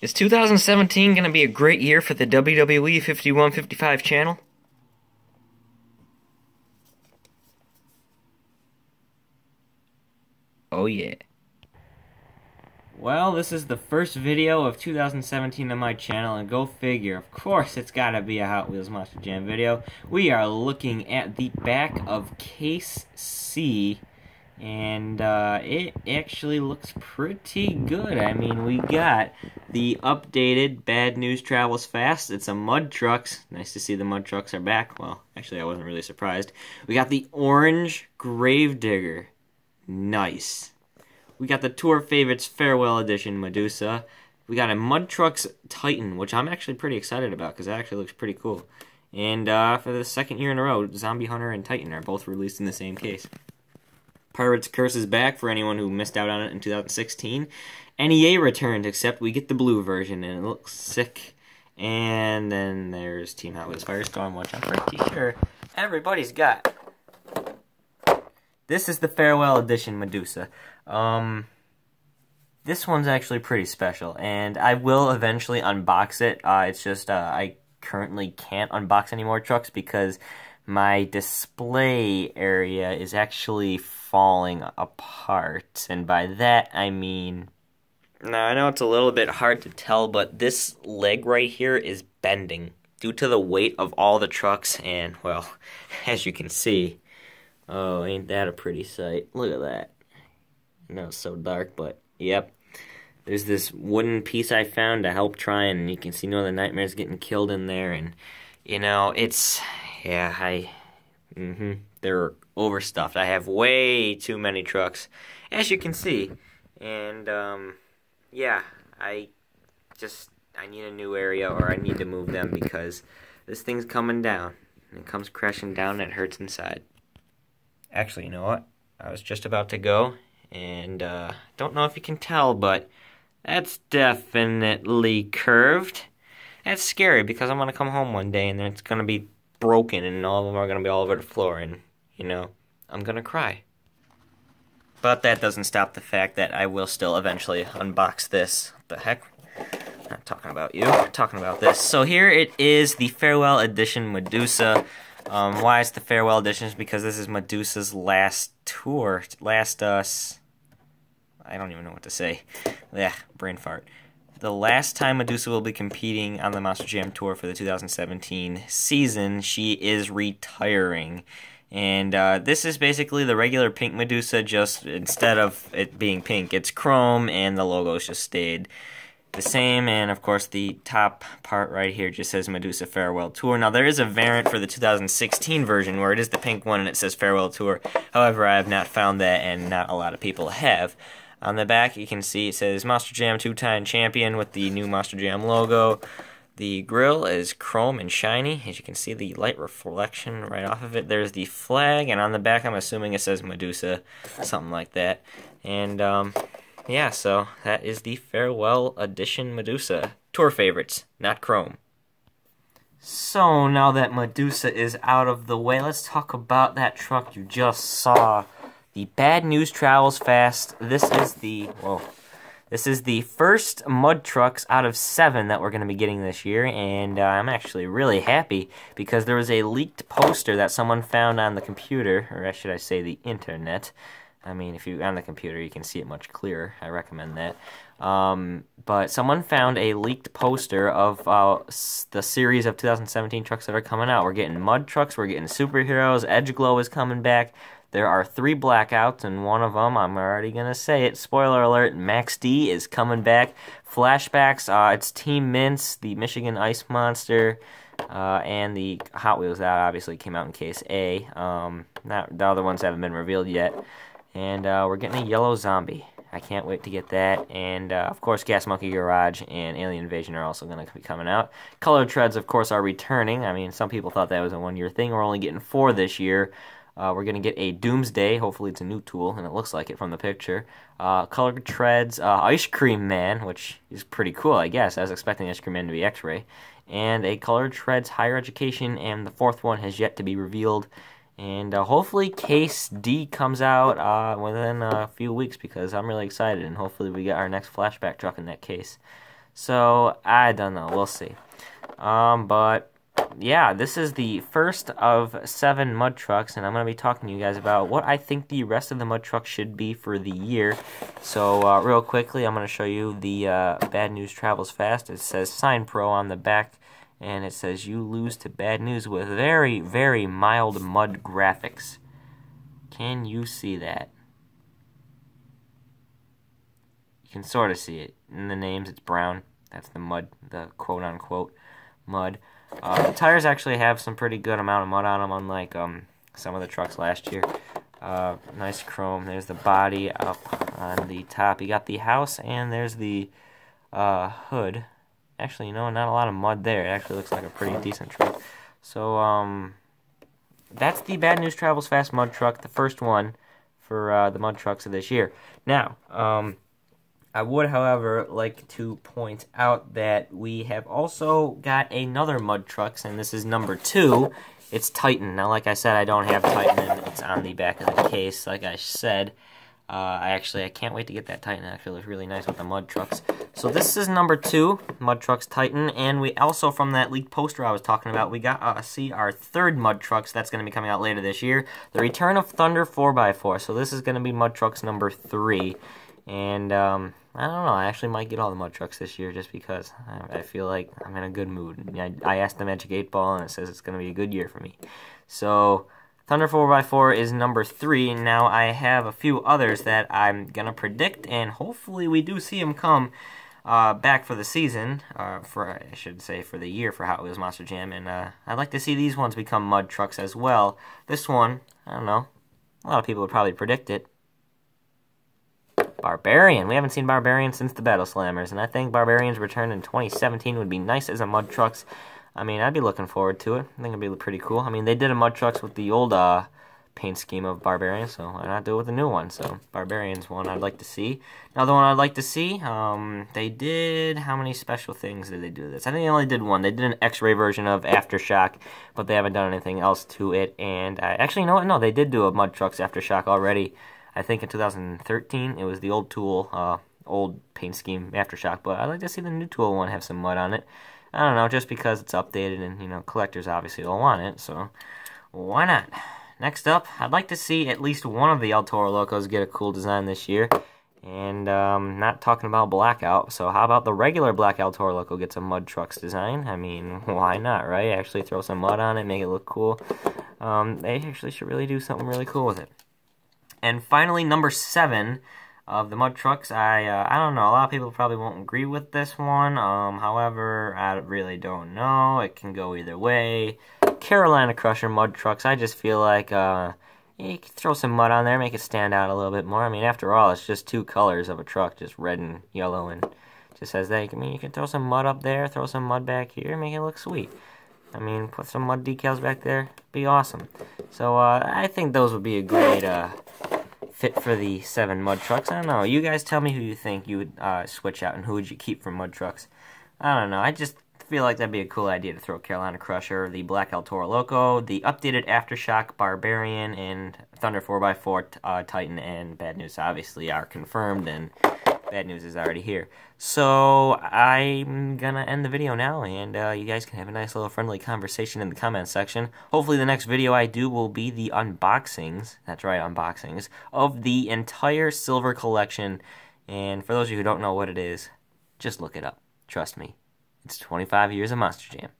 Is 2017 going to be a great year for the WWE 5155 channel? Oh yeah. Well, this is the first video of 2017 on my channel, and go figure, of course it's gotta be a Hot Wheels Monster Jam video. We are looking at the back of Case C and uh, it actually looks pretty good. I mean, we got the updated Bad News Travels Fast. It's a Mud Trucks. Nice to see the Mud Trucks are back. Well, actually, I wasn't really surprised. We got the Orange Gravedigger. Nice. We got the Tour Favorites Farewell Edition Medusa. We got a Mud Trucks Titan, which I'm actually pretty excited about because it actually looks pretty cool. And uh, for the second year in a row, Zombie Hunter and Titan are both released in the same case. Pirates Curse is back for anyone who missed out on it in 2016. NEA returned, except we get the blue version, and it looks sick. And then there's Team Hot Wheels Firestorm, which I'm pretty sure everybody's got. This is the Farewell Edition Medusa. Um, this one's actually pretty special, and I will eventually unbox it. Uh, it's just uh, I currently can't unbox any more trucks because my display area is actually falling apart. And by that, I mean. Now, I know it's a little bit hard to tell, but this leg right here is bending due to the weight of all the trucks. And, well, as you can see, oh, ain't that a pretty sight? Look at that. I know it's so dark, but yep. There's this wooden piece I found to help try, and you can see no other nightmares getting killed in there. And, you know, it's yeah, I. Mm-hmm. They're overstuffed. I have way too many trucks, as you can see, and um, yeah, I just I need a new area or I need to move them because this thing's coming down. It comes crashing down and it hurts inside. Actually, you know what? I was just about to go, and uh, don't know if you can tell, but that's definitely curved. That's scary because I'm gonna come home one day and then it's gonna be broken and all of them are going to be all over the floor and, you know, I'm to cry. But that doesn't stop the fact that I will still eventually unbox this. The heck? I'm talking about you. I'm talking about this. So here it is, the Farewell Edition Medusa. Um, why it's the Farewell Edition because this is Medusa's last tour. Last, uh, I don't even know what to say. Yeah, brain fart the last time Medusa will be competing on the Monster Jam Tour for the 2017 season, she is retiring. And uh, this is basically the regular pink Medusa, just instead of it being pink, it's chrome, and the logo's just stayed the same. And of course, the top part right here just says Medusa Farewell Tour. Now, there is a variant for the 2016 version where it is the pink one and it says Farewell Tour. However, I have not found that, and not a lot of people have. On the back, you can see it says Monster Jam two-time champion with the new Monster Jam logo. The grill is chrome and shiny. As you can see, the light reflection right off of it. There's the flag, and on the back, I'm assuming it says Medusa, something like that. And, um, yeah, so that is the Farewell Edition Medusa. Tour favorites, not chrome. So, now that Medusa is out of the way, let's talk about that truck you just saw. The bad news travels fast. This is the whoa. This is the first mud trucks out of seven that we're going to be getting this year, and uh, I'm actually really happy because there was a leaked poster that someone found on the computer, or should I say the internet. I mean, if you're on the computer, you can see it much clearer. I recommend that. Um, but someone found a leaked poster of uh, the series of 2017 trucks that are coming out. We're getting mud trucks, we're getting superheroes, Edge Glow is coming back. There are three blackouts, and one of them, I'm already going to say it. Spoiler alert, Max D is coming back. Flashbacks, uh, it's Team Meents, the Michigan Ice Monster, uh, and the Hot Wheels that obviously came out in case A. Um, not, the other ones haven't been revealed yet. And uh, we're getting a yellow zombie. I can't wait to get that. And, uh, of course, Gas Monkey Garage and Alien Invasion are also going to be coming out. Colored Treads, of course, are returning. I mean, some people thought that was a one-year thing. We're only getting four this year. Uh, we're going to get a Doomsday. Hopefully, it's a new tool, and it looks like it from the picture. Uh, treads, uh, Ice Cream Man, which is pretty cool, I guess. I was expecting Ice Cream Man to be X ray. And a colored treads higher education, and the fourth one has yet to be revealed. And uh, hopefully, Case D comes out uh, within a few weeks because I'm really excited, and hopefully, we get our next flashback truck in that case. So I don't know. We'll see. Um, but yeah, this is the first of seven mud trucks, and I'm going to be talking to you guys about what I think the rest of the mud trucks should be for the year. So, uh, real quickly, I'm going to show you the uh, Bad News Travels Fast. It says Sign Pro on the back, and it says you lose to bad news with very, very mild mud graphics. Can you see that? You can sort of see it. In the names, it's brown. That's the mud, the quote-unquote mud. Uh, the tires actually have some pretty good amount of mud on them, unlike um, some of the trucks last year. Uh, nice chrome. There's the body up on the top. You got the house, and there's the uh, hood. Actually, you know, not a lot of mud there. It actually looks like a pretty decent truck. So, um, that's the Bad News Travels Fast mud truck, the first one for uh, the mud trucks of this year. Now, um, I would, however, like to point out that we have also got another mud trucks, and this is number two. It's Titan. Now, like I said, I don't have Titan, it's on the back of the case, like I said. Uh, I actually, I can't wait to get that Titan. It actually looks really nice with the mud trucks. So this is number two, Mud Trucks Titan, and we also, from that leaked poster I was talking about, we got uh, see our third Mud Trucks. That's going to be coming out later this year. The Return of Thunder 4x4. So this is going to be Mud Trucks number three. And, um, I don't know. I actually might get all the mud trucks this year just because I, I feel like I'm in a good mood. I, I asked the Magic 8 Ball and it says it's going to be a good year for me. So, Thunder 4x4 is number three. Now, I have a few others that I'm going to predict, and hopefully we do see them come uh, back for the season, uh, for I should say for the year for Hot Wheels Monster Jam, and uh, I'd like to see these ones become mud trucks as well. This one, I don't know, a lot of people would probably predict it. Barbarian. We haven't seen Barbarian since the Battle Slammers, and I think Barbarian's return in 2017 would be nice as a Mud Trucks. I mean, I'd be looking forward to it. I think it'd be pretty cool. I mean, they did a Mud Trucks with the old uh, paint scheme of Barbarian, so why not do it with a new one? So, Barbarian's one I'd like to see. Another one I'd like to see, um, they did, how many special things did they do this? I think they only did one. They did an X-ray version of Aftershock, but they haven't done anything else to it, and I, actually, you know what? No, they did do a Mud Trucks Aftershock already. I think in 2013 it was the old Tool, uh, old paint scheme Aftershock, but I'd like to see the new Tool one have some mud on it. I don't know, just because it's updated and, you know, collectors obviously will want it, so why not? Next up, I'd like to see at least one of the El Toro Locos get a cool design this year. And um, not talking about Blackout, so how about the regular Black El Toro Loco gets a Mud Trucks design? I mean, why not, right? Actually throw some mud on it, make it look cool. Um, they actually should really do something really cool with it. And finally, number seven of the mud trucks. I uh, I don't know. A lot of people probably won't agree with this one. Um, however, I really don't know. It can go either way. Carolina Crusher mud trucks. I just feel like uh, you can throw some mud on there, make it stand out a little bit more. I mean, after all, it's just two colors of a truck, just red and yellow, and just says that. I mean, you can throw some mud up there, throw some mud back here, make it look sweet. I mean, put some mud decals back there, be awesome. So uh, I think those would be a great. Fit for the seven mud trucks. I don't know. You guys tell me who you think you would uh, switch out and who would you keep from mud trucks. I don't know. I just feel like that'd be a cool idea to throw Carolina Crusher, the Black El Toro Loco, the updated Aftershock Barbarian, and Thunder 4x4 uh, Titan and Bad News obviously are confirmed and bad news is already here. So I'm gonna end the video now, and uh, you guys can have a nice little friendly conversation in the comment section. Hopefully the next video I do will be the unboxings, that's right, unboxings, of the entire Silver Collection. And for those of you who don't know what it is, just look it up. Trust me. It's 25 years of Monster Jam.